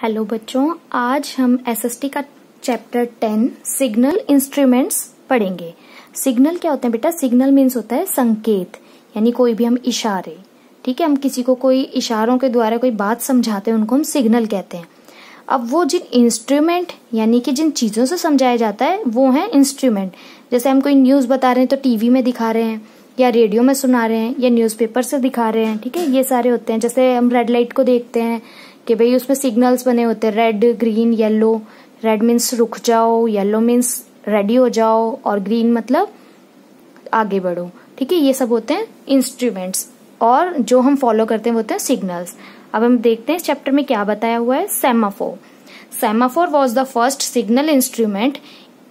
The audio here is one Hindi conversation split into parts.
हेलो बच्चों, आज हम एसएसटी का चैप्टर टेन सिग्नल इंस्ट्रूमेंट्स पढ़ेंगे। सिग्नल क्या होते हैं बेटा? सिग्नल मीन्स होता है संकेत, यानी कोई भी हम इशारे। ठीक है, हम किसी को कोई इशारों के द्वारा कोई बात समझाते हैं, उनको हम सिग्नल कहते हैं। अब वो जिन इंस्ट्रूमेंट यानी कि जिन चीज़ों से समझाया जाता है, वो है इंस्ट्रूमेंट जैसे हम कोई न्यूज़ बता रहे हैं तो टीवी में दिखा रहे हैं, या रेडियो में सुना रहे हैं, या न्यूज़पेपर से दिखा रहे हैं, ठीक है? ये सारे होते हैं। जैसे हम रेड लाइट को देखते हैं कि भाई उसमें सिग्नल्स बने होते हैं red green yellow red means रुक जाओ येलो मीन्स रेडी हो जाओ और ग्रीन मतलब आगे बढ़ो। ठीक है, ये सब होते हैं इंस्ट्रूमेंट्स और जो हम फॉलो करते हैं वो होते हैं सिग्नल्स अब हम देखते हैं इस चैप्टर में क्या बताया हुआ है। Semaphore semaphore was the first signal instrument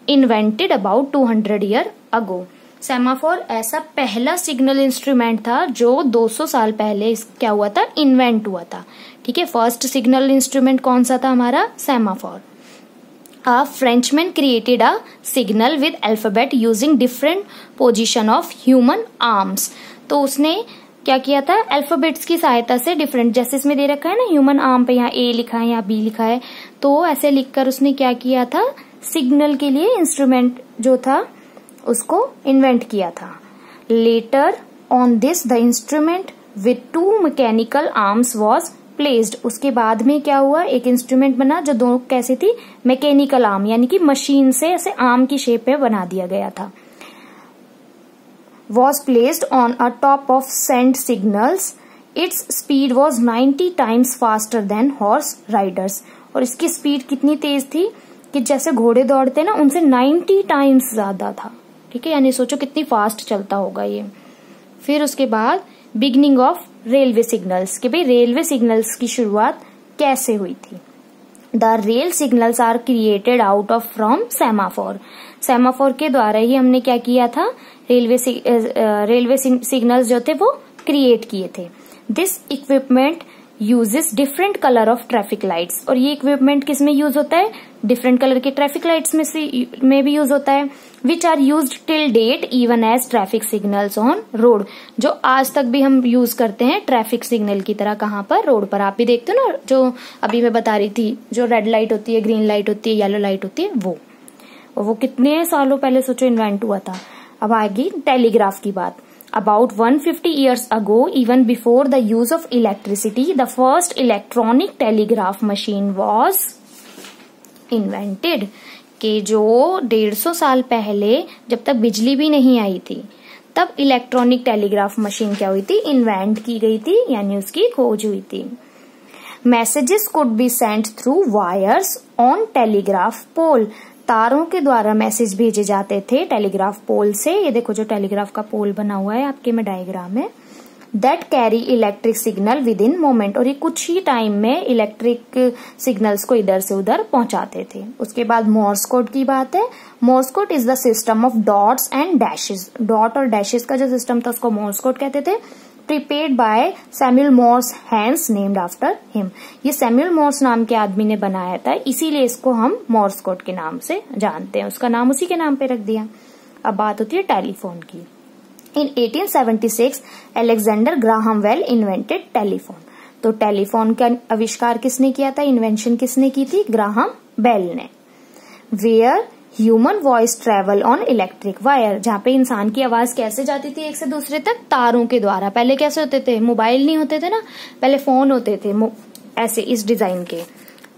invented about two hundred year ago semaphore ऐसा पहला सिग्नल इंस्ट्रूमेंट था जो 200 साल पहले क्या हुआ था? इन्वेंट हुआ था। ठीक है फ़र्स्ट सिग्नल इंस्ट्रूमेंट कौन सा था हमारा? Semaphore. A Frenchman created a signal with alphabet using different position of human arms तो उसने क्या किया था? अल्फाबेट्स की सहायता से डिफरेंट जैसे इसमें दे रखा है ना ह्यूमन आर्म पे यहाँ ए लिखा है या बी लिखा है तो ऐसे लिखकर उसने क्या किया था? सिग्नल के लिए इंस्ट्रूमेंट जो था उसको इन्वेंट किया था। Letter on this the instrument with two mechanical arms was placed उसके बाद में क्या हुआ? एक इंस्ट्रूमेंट बना जो दो कैसे थी? मैकेनिकल आर्म यानी कि मशीन से, ऐसे आर्म की शेप में बना दिया गया था। Was placed on a top of send signals its speed was 90 times faster than horse riders और इसकी स्पीड कितनी तेज थी? कि जैसे घोड़े दौड़ते ना, उनसे 90 टाइम्स ज़्यादा था। ठीक है? यानी सोचो कितनी फास्ट चलता होगा ये। फिर उसके बाद बिगनिंग ऑफ़ रेलवे सिग्नल्स कि भाई रेलवे सिग्नल्स की शुरुआत कैसे हुई थी? The rail signals are created out of from semaphore semaphore के द्वारा ही हमने क्या किया था? रेलवे रेलवे सिग्नल्स जो थे वो क्रिएट किए थे। This equipment uses different colour of traffic lights और ये इक्विपमेंट किसमें यूज़ होता है? डिफरेंट कलर के ट्रैफ़िक लाइट्स में में भी यूज़ होता है। Which are use till date even as traffic signals on road जो आज तक भी हम यूज़ करते हैं ट्रैफ़िक सिग्नल की तरह कहाँ पर? रोड पर। आप भी देखते हो ना जो अभी मैं बता रही थी जो रेड लाइट होती है ग्रीन लाइट होती है येलो लाइट होती है वो। और वो कितने सालों पहले सोचो इन्वेंट हुआ था। अब आएगी टेलीग्राफ की बात। About 150 years ago, even before the use of electricity, the first electronic telegraph machine was invented. कि जो 150 साल पहले जब तक बिजली भी नहीं आई थी, तब इलेक्ट्रॉनिक टेलीग्राफ मशीन क्या हुई थी? इन्वेंट की गई थी, यानी उसकी खोज हुई थी। Messages could be sent through wires on telegraph pole तारों के द्वारा मैसेज भेजे जाते थे टेलीग्राफ पोल से। ये देखो जो टेलीग्राफ का पोल बना हुआ है आपके में डायग्राम है that carry electric signal within moment और ये कुछ ही टाइम में इलेक्ट्रिक सिग्नल्स को इधर से उधर पहुंचाते थे। उसके बाद मोर्स कोड की बात है। Morse code is the system of dots and dashes dot और डैशेज का जो सिस्टम था, उसको मोर्स कोड कहते थे। Prepared by Samuel Morse hence named after him ये सैम्यूल मोर्स नाम के आदमी ने बनाया था। इसीलिए इसको हम मोर्स कोड के नाम से जानते हैं। उसका नाम उसी के नाम पे रख दिया। अब बात होती है टेलीफोन की। In 1876 Alexander Graham Bell invented telephone तो टेलीफोन का आविष्कार किसने किया था? इन्वेंशन किसने की थी? ग्राहम बेल ने। Where human voice travel on electric wire जहाँ पे इंसान की आवाज़ कैसे जाती थी एक से दूसरे तक? तारों के द्वारा। पहले कैसे होते थे? मोबाइल नहीं होते थे ना? पहले फ़ोन होते थे ऐसे इस डिज़ाइन के।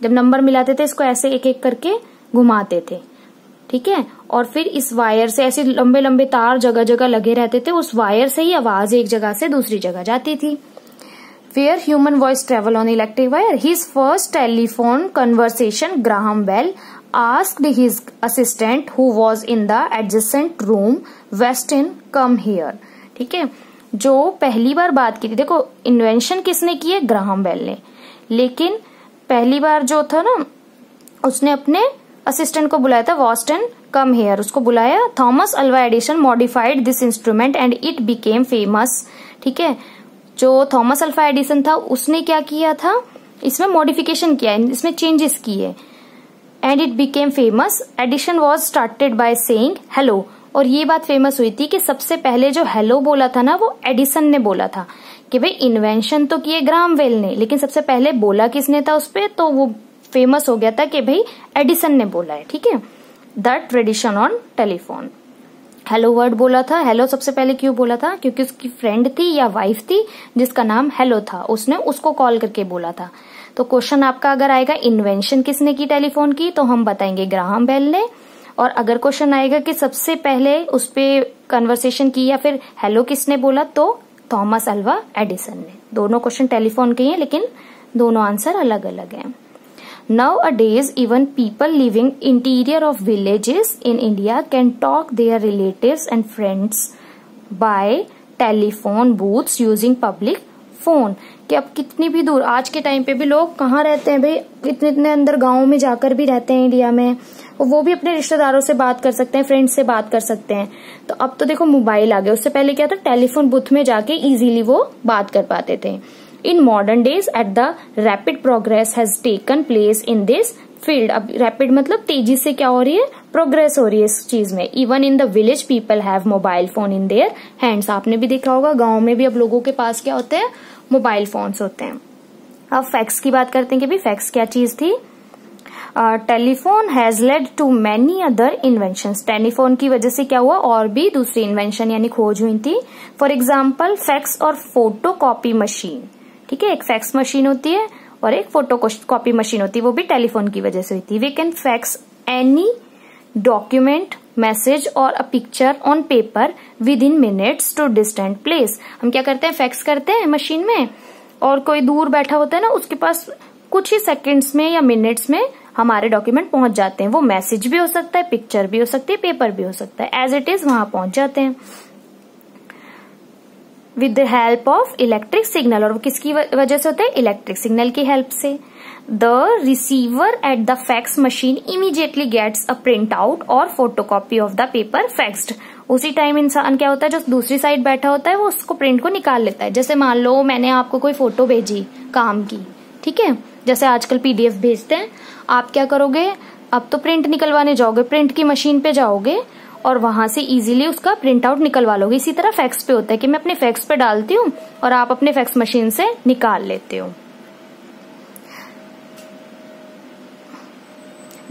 जब नंबर मिलाते थे, इसको ऐसे एक एक करके घुमाते थे। ठीक है? और फिर इस वायर से ऐसे लंबे लंबे तार जगह जगह लगे रहते थे, उस वायर से ही आवाज़ एक जगह से दूसरी जगह जाती थी। Where human voice travel on electric wire his first telephone conversation Graham Bell asked his assistant, who was in the adjacent room, westin, come here. ठीक है? जो पहली बार बात की थी, देखो इन्वेंशन किसने की है? ग्राहम बेल ने। लेकिन पहली बार जो था ना, उसने अपने असिस्टेंट को बुलाया था वॉस्टन कम हेयर उसको बुलाया Thomas Alva Edison modified this instrument and it became famous ठीक है? जो थॉमस अल्फ़ा एडिसन था, उसने क्या किया था? इसमें मॉडिफिकेशन किया, इसमें चेंजेस किए। And it became famous Edison was started by saying hello और ये बात फ़ेमस हुई थी कि सबसे पहले जो हेलो बोला था ना, वो एडिसन ने बोला था कि भाई इन्वेंशन तो किए ग्राम वेल ने, लेकिन सबसे पहले बोला किसने था उस पर तो वो फ़ेमस हो गया था कि भाई एडिसन ने बोला है, ठीक है? The tradition on telephone hello word बोला था हेलो सबसे पहले क्यों बोला था? क्योंकि उसकी फ्रेंड थी या वाइफ थी, जिसका नाम हेलो था, उसने उसको कॉल करके बोला था। तो क्वेश्चन आपका अगर आएगा इन्वेंशन किसने की टेलीफोन की तो हम बताएँगे ग्राहम बेल ने। और अगर क्वेश्चन आएगा कि सबसे पहले उस पर कन्वर्सेशन की या फिर हेलो किसने बोला तो थॉमस अल्वा एडिसन ने। दोनों क्वेश्चन टेलीफोन के हैं लेकिन दोनों आंसर अलग अलग हैं। Nowadays, even people living interior of villages in India can talk their relatives and friends by telephone booths using public phone कि अब कितनी भी दूर आज के टाइम पे भी लोग कहाँ रहते हैं भाई? इतने इतने अंदर गाँव में जाकर भी रहते हैं इंडिया में। वो भी अपने रिश्तेदारों से बात कर सकते हैं फ्रेंड्स से बात कर सकते हैं। तो अब तो देखो मोबाइल आ गया। उससे पहले क्या था? टेलीफोन बुथ में जाके इजीली वो बात कर पाते थे। In modern days at the rapid progress has taken place in this field अब रैपिड मतलब तेज़ी से क्या हो रही है? प्रोग्रेस हो रही है इस चीज़ में. Even in the village people have mobile phone in their hands आपने भी देखा होगा, गाँव में भी अब लोगों के पास क्या होते हैं? मोबाइल फोन्स होते हैं. अब फैक्स की बात करते हैं कि भी फैक्स क्या चीज़ थी? Telephone has led to many other invention telephone की वजह से क्या हुआ? और भी दूसरी इन्वेंशन यानी खोज हुई थी. फॉर एग्ज़ाम्पल फैक्स और फ़ोटो कॉपी मशीन ठीक है, एक फैक्स मशीन होती है और एक फ़ोटो कॉपी मशीन होती है, वो भी टेलीफोन की वजह से होती है। We can fax any document message और a picture on paper within minutes to distant place हम क्या करते हैं? फैक्स करते हैं मशीन में और कोई दूर बैठा होता है ना, उसके पास कुछ ही सेकंड्स में या मिनट्स में हमारे डॉक्यूमेंट पहुँच जाते हैं। वो मैसेज भी हो सकता है पिक्चर भी हो सकती है पेपर भी हो सकता है। एज इट इज़ वहाँ पहुँच जाते हैं। With the help of electric signal और वो किसकी वजह से होते हैं? इलेक्ट्रिक सिग्नल की हेल्प से। The receiver at the fax machine immediately gets a print out और photocopy of the paper faxed उसी टाइम इंसान क्या होता है? जो दूसरी साइड बैठा होता है, वो उसको प्रिंट को निकाल लेता है। जैसे मान लो, मैंने आपको कोई फ़ोटो भेजी काम की, ठीक है? जैसे आजकल पीडीएफ भेजते हैं। आप क्या करोगे? अब तो प्रिंट निकलवाने जाओगे। प्रिंट की मशीन पे जाओगे। और वहाँ से इजीली उसका प्रिंट आउट निकलवा लोगे। इसी तरह फैक्स पे होता है कि मैं अपने फैक्स पे डालती हूँ और आप अपने फैक्स मशीन से निकाल लेते हो।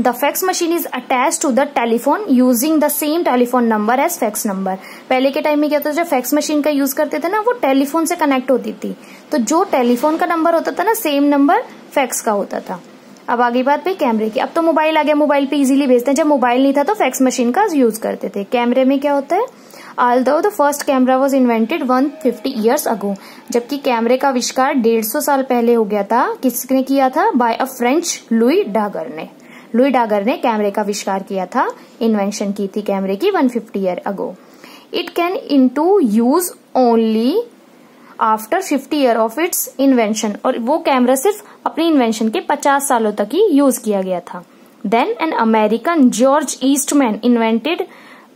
The fax machine is attach to the telephone using the same telephone number as fax number पहले के टाइम में क्या होता था, जब फैक्स मशीन का यूज़ करते थे ना, वो टेलीफोन से कनेक्ट होती थी। तो जो टेलीफोन का नंबर होता था ना सेम नंबर फैक्स का होता था। अब आगे बात पे कैमरे की। अब तो मोबाइल आ गया, मोबाइल पे इजीली भेजते हैं। जब मोबाइल नहीं था तो फैक्स मशीन का यूज़ करते थे। कैमरे में क्या होता है? Although the first camera was invented 150 years ago जबकि कैमरे का आविष्कार डेढ़ सौ साल पहले हो गया था, किसने किया था? By a French Louis Daguerre ने। लुई डागर ने कैमरे का आविष्कार किया था इन्वेंशन की थी कैमरे की 150 year ago it can into use only after 50 year of its invention और वो कैमरा सिर्फ़ अपनी इन्वेंशन के 50 सालों तक ही यूज़ किया गया था। Then an American George Eastman invented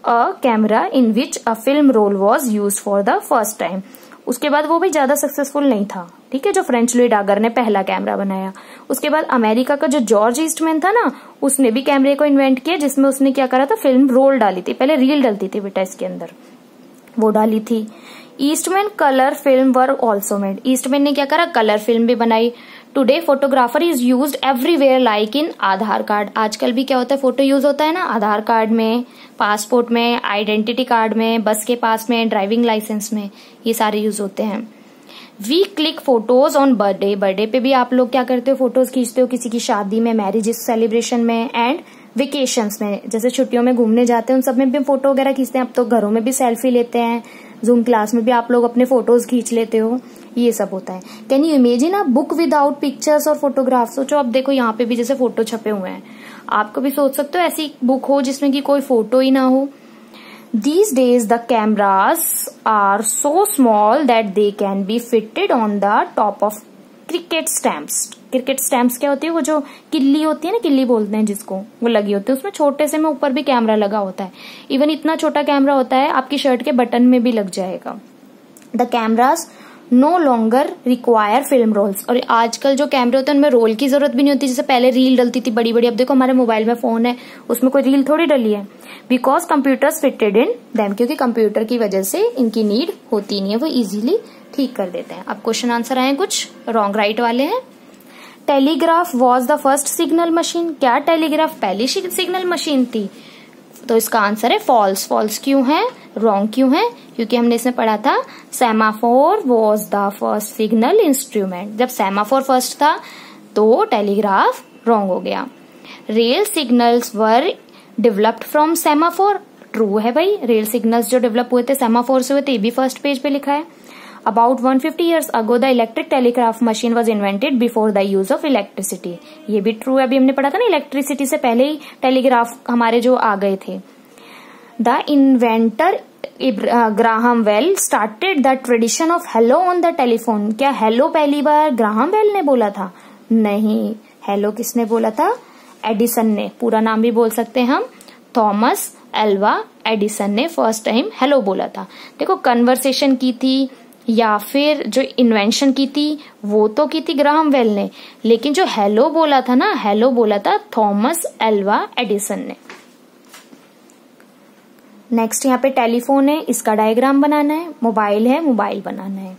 a camera in which a film roll was use for the first time उसके बाद वो भी ज़्यादा सक्सेसफुल नहीं था। ठीक है, जो फ्रेंच लुई डागर ने पहला कैमरा बनाया। उसके बाद अमेरिका का जो जॉर्ज ईस्टमैन था ना, उसने भी कैमरे को इन्वेंट किया, जिसमें उसने क्या करा था? फ़िल्म रोल डाली थी। पहले रील डालती थी बेटा इसके अंदर। वो डाली थी। Eastman colour film were also made Eastman ने क्या करा? कलर फ़िल्म भी बनाई. Today photographer is use everywhere like in Aadhaar card आजकल भी क्या होता है? फ़ोटो यूज़ होता है ना? आधार कार्ड में पासपोर्ट में आइडेंटिटी कार्ड में बस के पास में ड्राइविंग लाइसेंस में ये सारे यूज़ होते हैं. We click photos on birthday birthday पे भी आप लोग क्या करते हो? फ़ोटोज़ खींचते हो किसी की शादी में मैरिज सेलिब्रेशन में एंड वेकेशन में. जैसे छुट्टियों में घूमने जाते हैं, उन सब में भी फ़ोटो वगैरह खींचते हैं. अब तो घरों में भी सेल्फी लेते हैं. जूम क्लास में भी आप लोग अपने फ़ोटोज़ खींच लेते हो, ये सब होता है। कैन यू इमेजिन आप बुक विदाउट पिक्चर्स और फोटोग्राफ सोचो, अब देखो यहाँ पे भी जैसे फ़ोटो छपे हुए हैं। आपको भी सोच सकते हो ऐसी बुक हो जिसमें की कोई फ़ोटो ही ना हो? These days the cameras are so small that they can be fitted on the top of cricket stumps cricket stumps क्या होती है? वो जो किल्ली होती है ना, किल्ली बोलते हैं जिसको, वो लगी होती है। उसमें छोटे से में ऊपर भी कैमरा लगा होता है। इवन इतना छोटा कैमरा होता है, आपकी शर्ट के बटन में भी लग जाएगा। The cameras no longer require film rolls और आजकल जो कैमरे होते हैं, उनमें रोल की ज़रूरत भी नहीं होती। जैसे पहले रील डलती थी बड़ी बड़ी अब देखो, हमारे मोबाइल में फ़ोन है। उसमें कोई रील थोड़ी डली है। Because computers fitted in them क्योंकि कंप्यूटर की वजह से इनकी नीड होती नहीं है। वो इजीली ठीक कर देते हैं। अब क्वेश्चन आंसर आए कुछ? रॉन्ग राइट वाले हैं? Telegraph was the first signal machine क्या टेलीग्राफ? पहली सिग्नल मशीन थी। तो इसका आंसर है फॉल्स फॉल्स क्यों है? रॉन्ग क्यों है? क्योंकि हमने इसमें पढ़ा था semaphore was the first signal instrument जब सेमाफोर फ़र्स्ट था तो टेलीग्राफ रॉन्ग हो गया। Rail signals were developed from semaphore true है भाई। रेल सिग्नल्स जो डेवलप हुए थे सेमाफोर से हुए थे, ये भी फ़र्स्ट पेज पे लिखा है। About 150 years ago the electric telegraph machine was invented before the use of electricity ये भी ट्रू है, अभी हमने पढ़ा था ना इलेक्ट्रिसिटी से पहले ही टेलीग्राफ हमारे जो आ गए थे। The inventor Graham Bell started the tradition of hello on the telephone क्या हेलो पहली बार ग्राहम वेल ने बोला था? नहीं। हेलो किसने बोला था? एडिसन ने। पूरा नाम भी बोल सकते हैं हम। थॉमस एल्वा एडिसन ने फ़र्स्ट टाइम हेलो बोला था। देखो कन्वर्सेशन की थी या फिर जो इन्वेंशन की थी, वो तो की थी ग्राहम वेल ने। लेकिन जो हेलो बोला था ना हेलो बोला था थॉमस एल्वा एडिसन ने। नेक्स्ट यहाँ पे टेलीफोन है, इसका डायग्राम बनाना है मोबाइल है मोबाइल बनाना है।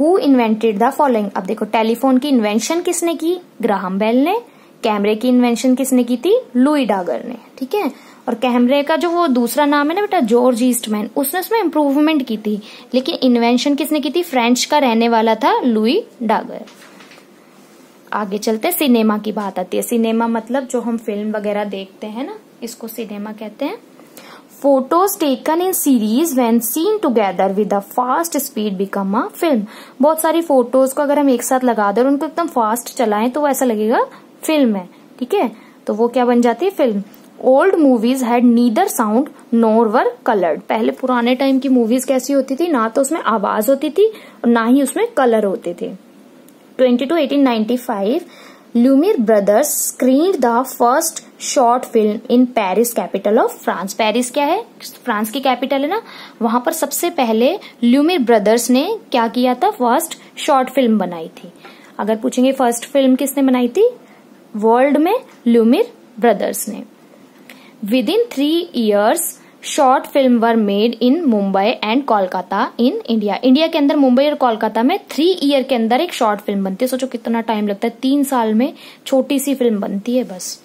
हु इन्वेंटेड द फॉलोइंग अब देखो टेलीफोन की इन्वेंशन किसने की? ग्राहम बेल ने। कैमरे की इन्वेंशन किसने की थी? लुई डागर ने। ठीक है? और कैमरे का जो वो दूसरा नाम है ना बेटा, जॉर्ज ईस्टमैन, उसने उसमें इम्प्रूवमेंट की थी। लेकिन इन्वेंशन किसने की थी? फ्रेंच का रहने वाला था लुई डागर आगे चलते सिनेमा की बात आती है। सिनेमा मतलब जो हम फ़िल्म वगैरह देखते हैं ना, इसको सिनेमा कहते हैं। Photos taken in series when seen together with a fast speed become a film बहुत सारी फ़ोटोज़ को अगर हम एक साथ लगा दें और उनको एकदम फास्ट चलाएँ तो ऐसा लगेगा फ़िल्म है, ठीक है? तो वो क्या बन जाती है? Film old movies had neither sound nor were coloured. पहले पुराने टाइम की मूवीज़ कैसी होती थी? ना तो उसमें आवाज़ होती थी और ना ही उसमें कलर होते थे। Twenty two eighteen ninety five Lumiere brothers screen the first short film in Paris capital of France. Paris क्या है? फ्रांस की कैपिटल है ना? वहाँ पर सबसे पहले ल्यूमिर ब्रदर्स ने क्या किया था? फ़र्स्ट शॉर्ट फ़िल्म बनाई थी। अगर पूछेंगे, फ़र्स्ट फ़िल्म किसने बनाई थी? वर्ल्ड में ल्यूमिर ब्रदर्स ने। Within three years short film were made in Mumbai and Kolkata in India India के अंदर मुंबई और कोलकाता में थ्री ईयर के अंदर एक शॉर्ट फ़िल्म बनती है। सोचो कितना टाइम लगता है। तीन साल में छोटी सी फ़िल्म बनती है बस।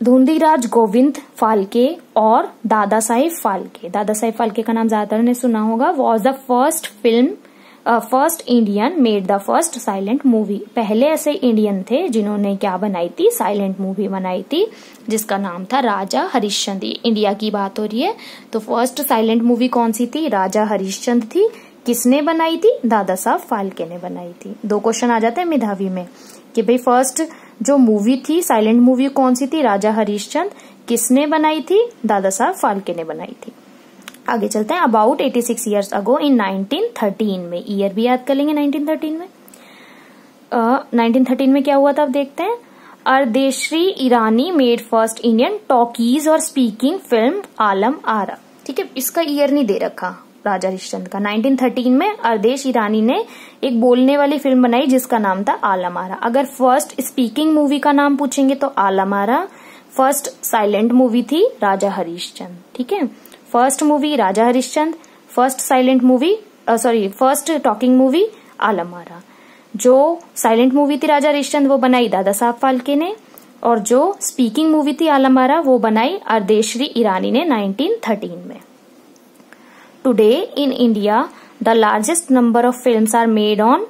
धुंधीराज गोविंद फाल्के और दादा साहेब फाल्के। दादा साहेब फाल्के का नाम ज़्यादातर ने सुना होगा। Was the first film first Indian made the first silent movie पहले ऐसे इंडियन थे जिन्होंने क्या बनाई थी? साइलेंट मूवी बनाई थी, जिसका नाम था राजा हरिश्चंद। इंडिया की बात हो रही है। तो फ़र्स्ट साइलेंट मूवी कौन सी थी? राजा हरिश्चंद थी। किसने बनाई थी? दादा साहब फाल्के ने बनाई थी। दो क्वेश्चन आ जाते हैं मेधावी में कि भाई फ़र्स्ट जो मूवी थी साइलेंट मूवी कौन सी थी? राजा हरिश्चंद। किसने बनाई थी? दादा साहब फाल्के ने बनाई थी। आगे चलते हैं। अबाउट 86 ईयर्स अगो इन 1913 में ईयर भी याद कर लेंगे 1913 में। uh, थर्टीन में क्या हुआ था अब देखते हैं। Ardeshir Irani made first Indian talkies और स्पीकिंग फ़िल्म आलम आरा। ठीक है इसका ईयर नहीं दे रखा राजा हरिश्चंद का। 1913 में अर्देश ईरानी ने एक बोलने वाली फ़िल्म बनाई जिसका नाम था आलम आरा। अगर फ़र्स्ट स्पीकिंग मूवी का नाम पूछेंगे तो Alam Ara first silent movie थी राजा हरिश्चंद ठीक है? First movie Raja Harishchandra first silent movie sorry first talking movie Alam Ara जो साइलेंट मूवी थी राजा हरिश्चंद वो बनाई दादा साहब फाल्के ने, और जो स्पीकिंग मूवी थी आलमारा वो बनाई अर्देश्री ईरानी ने 1913 में। Today in India the largest number of films are made on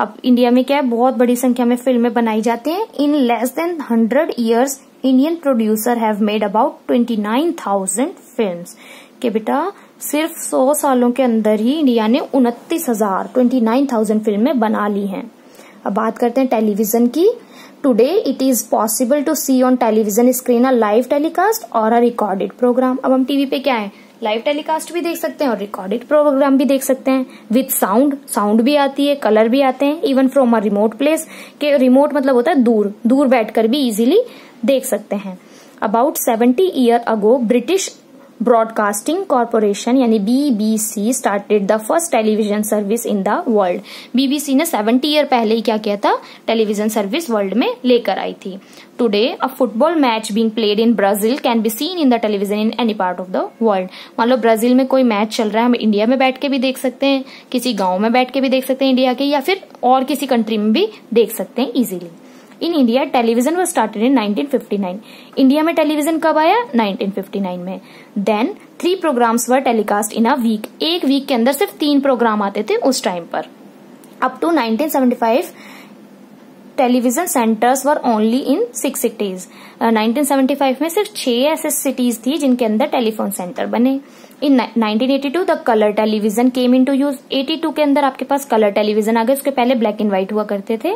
अब इंडिया में क्या है, बहुत बड़ी संख्या में फ़िल्में बनाई जाती हैं। In less than hundred years Indian producer have made about twenty nine thousand film के बेटा, सिर्फ़ सौ सालों के अंदर ही इंडिया ने उनतीस हज़ार ट्वेंटी नाइन थाउज़ेंड फ़िल्में बना ली हैं। अब बात करते हैं टेलीविज़न की। Today it is possible to see on television screen a live telecast और अ रिकॉर्डेड प्रोग्राम अब हम टीवी पे क्या है? लाइव टेलीकास्ट भी देख सकते हैं और रिकॉर्डेड प्रोग्राम भी देख सकते हैं। विथ साउंड साउंड भी आती है कलर भी आते हैं। Even from a remote place के रिमोट मतलब होता है दूर दूर बैठकर भी इजीली देख सकते हैं। About seventy year ago British Broadcasting Corporation यानी BBC started the first television service in the world BBC ने 70 ईयर पहले ही क्या किया था? टेलीविज़न सर्विस वर्ल्ड में लेकर आई थी. Today a football match being played in Brazil can be seen in the television in any part of the world मान लो ब्राज़ील में कोई मैच चल रहा है, हम इंडिया में बैठ के भी देख सकते हैं, किसी गाँव में बैठ के भी देख सकते हैं इंडिया के, या फिर और किसी कंट्री में भी देख सकते हैं easily in India television was started in 1959 India में टेलीविज़न कब आया? 1959 में. Then three programmes were telecast in a week एक वीक के अंदर सिर्फ़ तीन प्रोग्राम आते थे उस टाइम पर. Up to 1975 television centres were only in six cities 1975 में सिर्फ़ छह ऐसे सिटीज़ थी जिनके अंदर टेलीफोन सेंटर बने. In 1982 the colour television came into use 82 के अंदर आपके पास कलर टेलीविज़न आ गए उसके पहले ब्लैक एंड व्हाइट हुआ करते थे।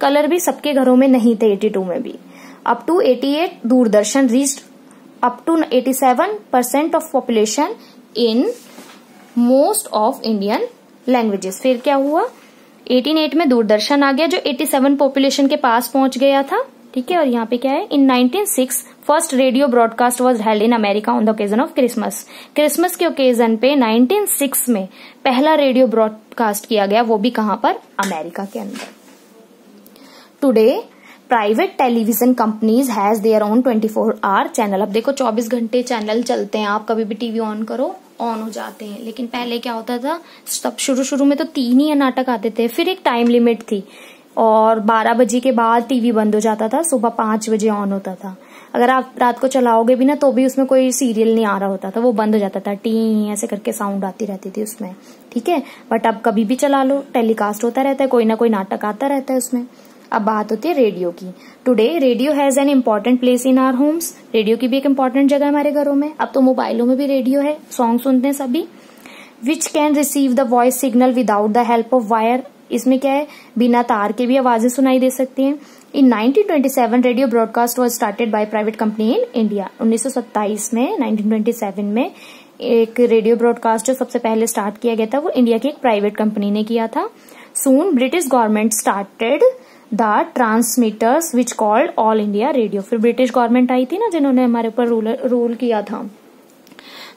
कलर भी सबके घरों में नहीं थे 82 में भी। Up to 88 Doordarshan reached up to 87 percent of population in most of Indian languages फिर क्या हुआ? 18 में दूरदर्शन आ गया, जो 87 पॉपुलेशन के पास पहुँच गया था। ठीक है, और यहाँ पे क्या है? In 1906 first radio broadcast was held in America on the occasion of Christmas Christmas के ओकेजन पे 1906 में पहला रेडियो ब्रॉडकास्ट किया गया, वो भी कहाँ पर? अमेरिका के अंदर। Today private television companies has their own 24 four hour channel अब देखो 24 घंटे चैनल चलते हैं, आप कभी भी टीवी ऑन करो ऑन हो जाते हैं। लेकिन पहले क्या होता था, सब शुरू शुरू में तो तीन ही नाटक आते थे, फिर एक टाइम लिमिट थी। और 12 बजे के बाद टीवी बंद हो जाता था, सुबह पाँच बजे ऑन होता था। अगर आप रात को चलाओगे भी ना तो भी उसमें कोई सीरियल नहीं आ रहा होता था वो बंद हो जाता था। टी, ऐसे करके साउंड आती रहती थी उसमें, ठीक है? बट अब कभी भी चला लो टेलीकास्ट होता रहता है, कोई ना कोई नाटक आता रहता है उसमें। अब बात होती है रेडियो की। Today radio has an important place in our homes radio की भी एक इम्पोर्टेंट जगह हमारे घरों में। अब तो मोबाइलों में भी रेडियो है। सॉन्ग सुनते हैं सभी। Which can receive the voice signal without the help of wire इसमें क्या है? बिना तार के भी आवाज़ें सुनाई दे सकती हैं। In 1927 radio broadcast was started by private company in India 1927 में 1927 में, एक रेडियो ब्रॉडकास्ट जो सबसे पहले स्टार्ट किया गया था, वो इंडिया की एक प्राइवेट कंपनी ने किया था। Soon British government started the transmitters which called All India Radio फिर ब्रिटिश गवर्नमेंट आई थी ना, जिन्होंने हमारे ऊपर रूल रूल किया था।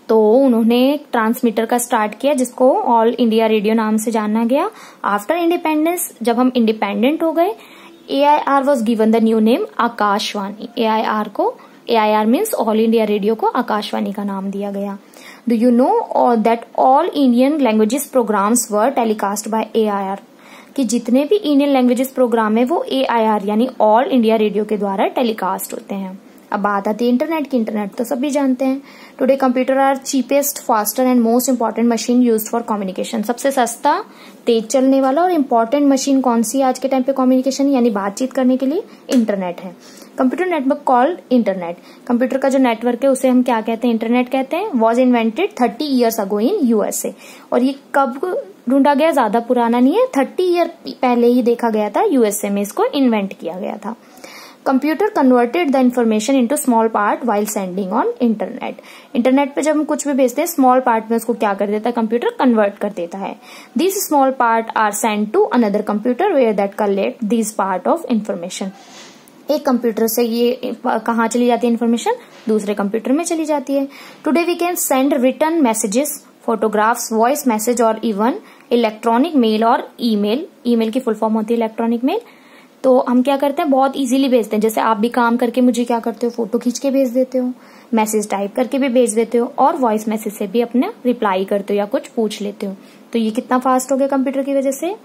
तो उन्होंने ट्रांसमीटर का स्टार्ट किया, जिसको ऑल इंडिया रेडियो नाम से जाना गया। आफ्टर इंडिपेंडेंस जब हम इंडिपेंडेंट हो गए given the new name Akashvani A I R को R means All India Radio को आकाशवाणी का नाम दिया गया। You know that all Indian languages programmes were telecast by A I R कि जितने भी इंडियन लैंग्वेजेस प्रोग्राम है, वो ए यानी ऑल इंडिया रेडियो के द्वारा टेलीकास्ट होते हैं। अब बात आती है इंटरनेट की इंटरनेट तो सभी जानते हैं। Today computer are cheapest faster and most important machine use for communication सबसे सस्ता, तेज चलने वाला और इम्पोर्टेंट मशीन कौन सी आज के टाइम पे कम्युनिकेशन यानी बातचीत करने के लिए इंटरनेट है। Computer network called internet computer का जो नेटवर्क है, उसे हम क्या कहते हैं? इंटरनेट कहते हैं। Was invented thirty years ago in USA और ये कब ढूंढा गया? ज़्यादा पुराना नहीं है। थर्टी ईयर पहले ही देखा गया था यूएसए में इसको इन्वेंट किया गया था। Computer converted the information into small part while sending on internet. Internet पे जब हम कुछ भी भेजते हैं, स्मॉल पार्ट में उसको क्या कर देता है? कंप्यूटर कन्वर्ट कर देता है। This small part are send to another computer where that collect this part of information एक कंप्यूटर से ये, कहा चली जाती है इन्फॉर्मेशन दूसरे कंप्यूटर में चली जाती है। Today we can send return messages photographs voice message और इवन इलेक्ट्रॉनिक मेल और ईमेल ईमेल की फुल फॉर्म होती है इलेक्ट्रॉनिक मेल तो हम क्या करते हैं? बहुत इजीली भेजते हैं। जैसे आप भी काम करके मुझे क्या करते हो? फ़ोटो खींच के भेज देते हो। मैसेज टाइप करके भी भेज देते हो। और वॉइस मैसेज से भी अपने रिप्लाई करते हो या कुछ पूछ लेते हो। तो ये कितना फास्ट हो गया कंप्यूटर की वजह से?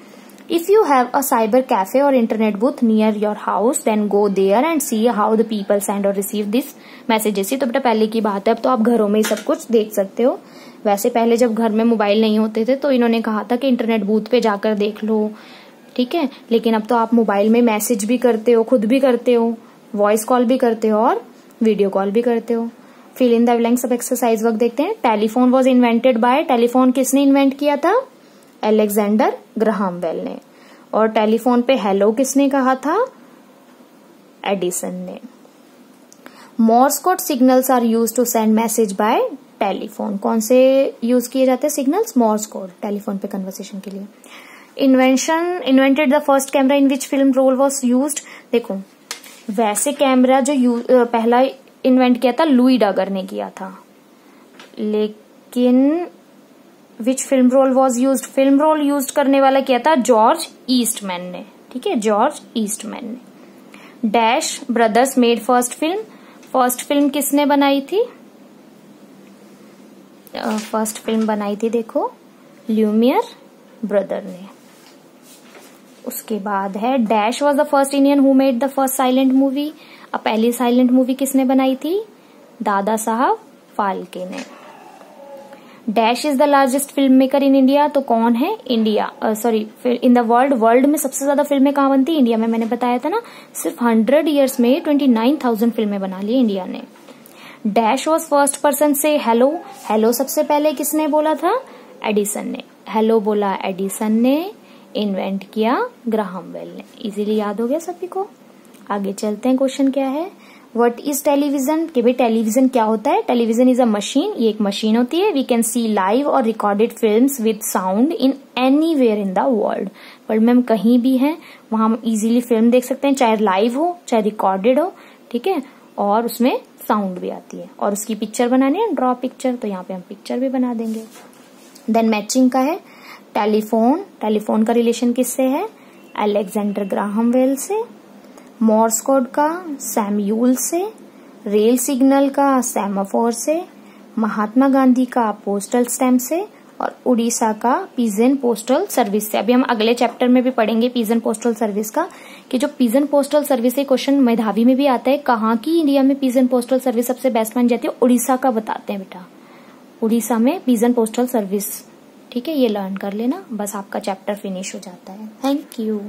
If you have a cyber cafe और internet booth near your house then go there and see how the people send और रिसीव दिस मैसेजेस तो बेटा पहले की बात है। अब तो आप घरों में ही सब कुछ देख सकते हो। वैसे पहले जब घर में मोबाइल नहीं होते थे तो इन्होंने कहा था कि इंटरनेट बूथ पे जाकर देख लो। ठीक है? लेकिन अब तो आप मोबाइल में मैसेज भी करते हो, खुद भी करते हो वॉइस कॉल भी करते हो और वीडियो कॉल भी करते हो। Fill in the blanks exercise work देखते हैं। Telephone was invented by telephone किसने इन्वेंट किया था? एलेक्जेंडर ग्रहाम वेल ने। और टेलीफोन पे हेलो किसने कहा था? एडिसन ने। Morse code signals are use to send message by telephone कौन से यूज़ किए जाते हैं सिग्नल्स मोर्स कोड टेलीफोन पे कन्वर्सेशन के लिए। Invention invented the first camera in which film roll was use देखो, वैसे कैमरा जो पहला इन्वेंट किया था लुई डागर ने किया था। लेकिन which film roll was use film roll use करने वाला किया था जॉर्ज ईस्टमैन ने। ठीक है जॉर्ज ईस्टमैन ने। Dash brothers made first film first film किसने बनाई थी? फ़र्स्ट फ़िल्म बनाई थी, देखो ल्यूमियर ब्रदर ने। उसके बाद है dash was the first Indian who made the first silent movie अब पहली साइलेंट मूवी किसने बनाई थी? दादा साहब फाल्के ने। Dash is the largest film maker in India तो कौन है? India sorry in the world world में सबसे ज़्यादा फ़िल्में कहाँ बनती? है इंडिया में मैंने बताया था ना, सिर्फ़ हंड्रेड ईयर्स में ट्वेंटी नाइन थाउज़ेंड फ़िल्में बना ली इंडिया ने। डैश वॉज़ फ़र्स्ट पर्सन से हेलो हेलो सबसे पहले किसने बोला था? एडिसन ने। हेलो बोला एडिसन ने। इन्वेंट किया ग्राहम वेल ने। इजीली याद हो गया सभी को? आगे चलते हैं क्वेश्चन क्या है? वट इज़ टेलीविज़न कि भाई टेलीविज़न क्या होता है? टेलीविज़न इज़ अ मशीन ये एक मशीन होती है। वी कैन सी लाइव और recorded film with sound in anywhere in the world world में हम कहीं भी हैं, वहाँ हम इजीली फ़िल्म देख सकते हैं, चाहे लाइव हो, चाहे रिकॉर्डेड हो, ठीक है? और उसमें साउंड भी आती है। और उसकी पिक्चर बनानी है ड्रॉ पिक्चर तो यहाँ पे हम पिक्चर भी बना देंगे। देन मैचिंग का है। टेलीफोन टेलीफोन का रिलेशन किससे है? अलेक्जेंडर ग्राहम वेल से, मॉर्स कोड का सैम्यूल से, रेल सिग्नल का सेमाफोर से, महात्मा गांधी का पोस्टल स्टैम्प से और उड़ीसा का पिजन पोस्टल सर्विस से। अभी हम अगले चैप्टर में भी पढ़ेंगे पिजन पोस्टल सर्विस का, कि जो पिजन पोस्टल सर्विस है क्वेश्चन मेधावी में भी आता है, कहाँ की इंडिया में पिजन पोस्टल सर्विस सबसे बेस्ट मानी जाती है? उड़ीसा का बताते हैं बेटा। उड़ीसा में पिजन पोस्टल सर्विस। ठीक है, ये लर्न कर लेना, बस आपका चैप्टर फिनिश हो जाता है। Thank you